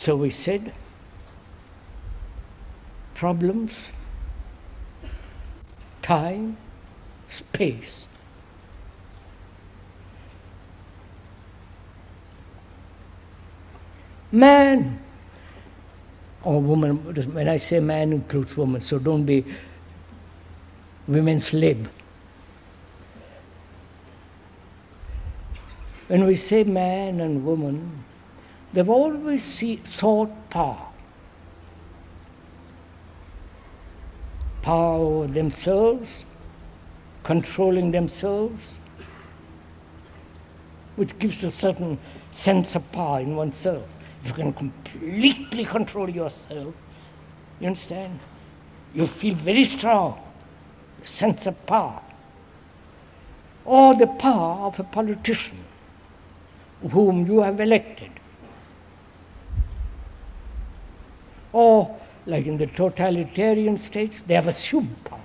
So we said problems, time, space. Man or woman, when I say man includes woman, so don't be women's lib. When we say man and woman, they've always see, sought power. Power over themselves, controlling themselves, which gives a certain sense of power in oneself. If you can completely control yourself, you understand? You feel very strong, sense of power. Or the power of a politician whom you have elected. Or, like in the totalitarian states, they have assumed power.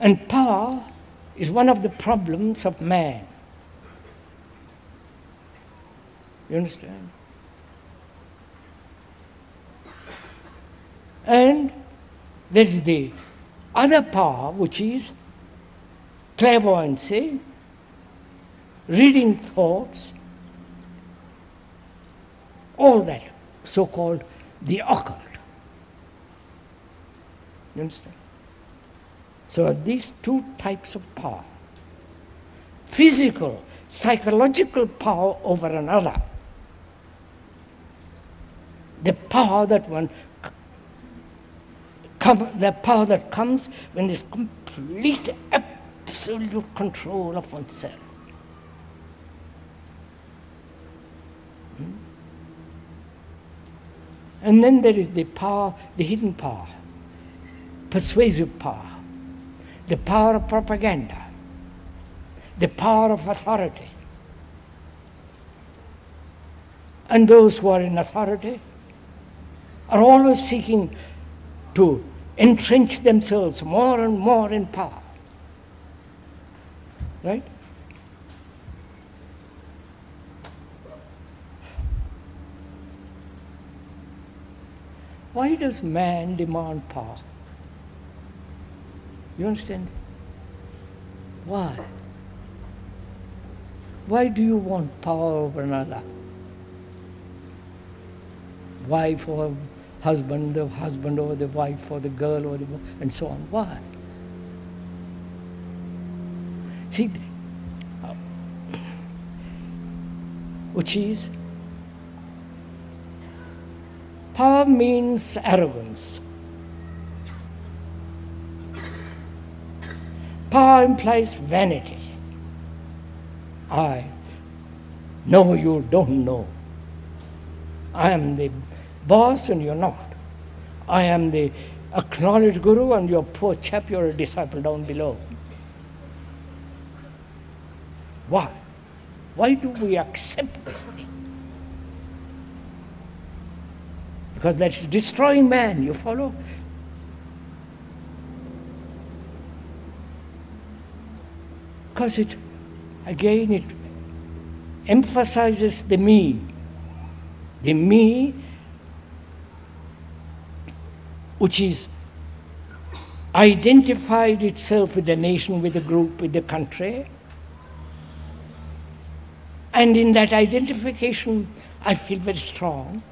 And power is one of the problems of man. You understand? And there's the other power, which is clairvoyancy, reading thoughts, all that, so called the occult. You understand? So these two types of power physical, psychological power over another. The power that one the power that comes when there's complete absolute control of oneself. And then there is the power, the hidden power, persuasive power, the power of propaganda, the power of authority. And those who are in authority are always seeking to entrench themselves more and more in power. Right? Why does man demand power? You understand? Why? Why do you want power over another? Wife or husband, the husband over the wife or the girl or the and so on. Why? See, uh, which is power means arrogance. Power implies vanity. I know you don't know. I am the boss and you're not. I am the acknowledged guru and you're poor chap, you're a disciple down below. Why? Why do we accept this thing? Because that's destroying man, you follow? Because it, again, it emphasizes the me. The me, which is identified itself with the nation, with the group, with the country, and in that identification, I feel very strong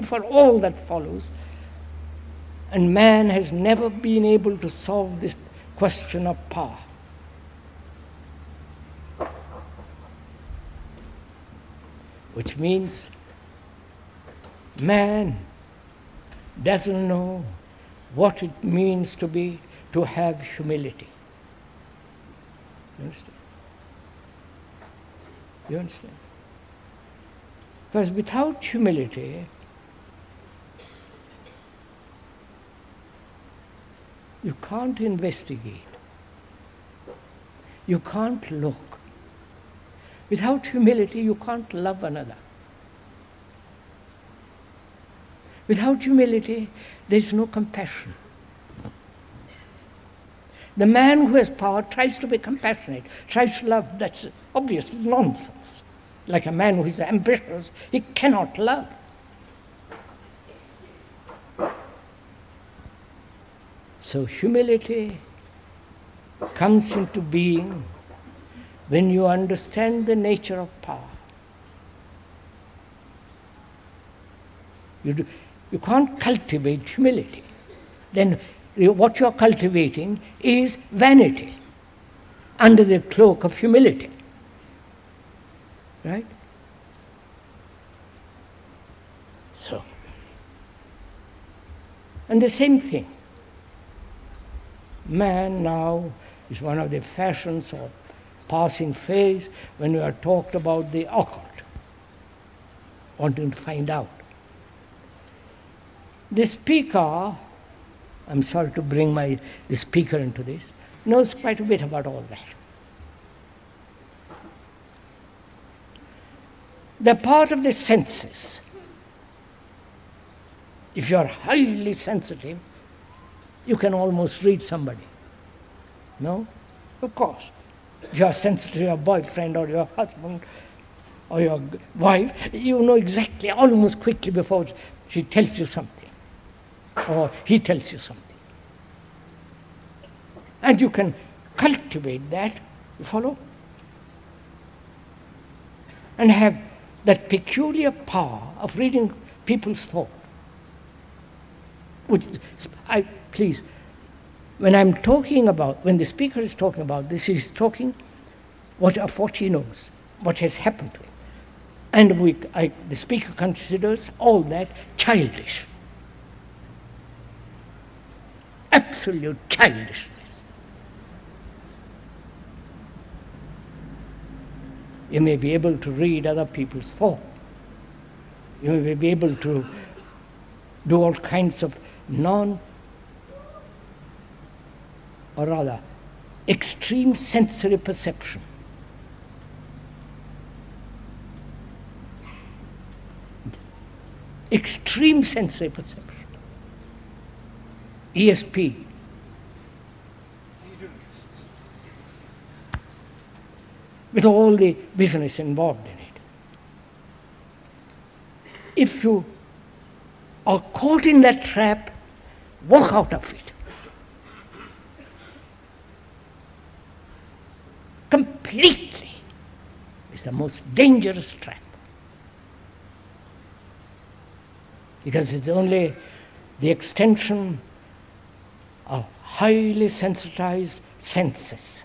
for all that follows. And man has never been able to solve this question of power. Which means man doesn't know what it means to be to have humility. You understand? You understand? Because without humility, you can't investigate. You can't look. Without humility, you can't love another. Without humility, there's no compassion. The man who has power tries to be compassionate, tries to love. That's obvious nonsense. Like a man who is ambitious, he cannot love. So humility comes into being when you understand the nature of power. You, do, you can't cultivate humility. Then what you are cultivating is vanity under the cloak of humility. Right? So, and the same thing. Man now is one of the fashions or passing phase when we are talked about the occult, wanting to find out. The speaker, I'm sorry to bring my the speaker into this, knows quite a bit about all that. They're part of the senses. If you are highly sensitive, you can almost read somebody. No? Of course. If you are sensitive to your boyfriend or your husband or your wife, you know exactly, almost quickly before she tells you something or he tells you something. And you can cultivate that, you follow? And have that peculiar power of reading people's thought. Which I please, when I'm talking about, when the speaker is talking about this, he's talking what of what he knows, what has happened to him. And we, I, the speaker considers all that childish. Absolute childishness. You may be able to read other people's thought. You may be able to do all kinds of non or rather, extreme sensory perception. Extreme sensory perception. ESP. With all the business involved in it. If you are caught in that trap, walk out of it. completely is the most dangerous trap. Because it's only the extension of highly sensitized senses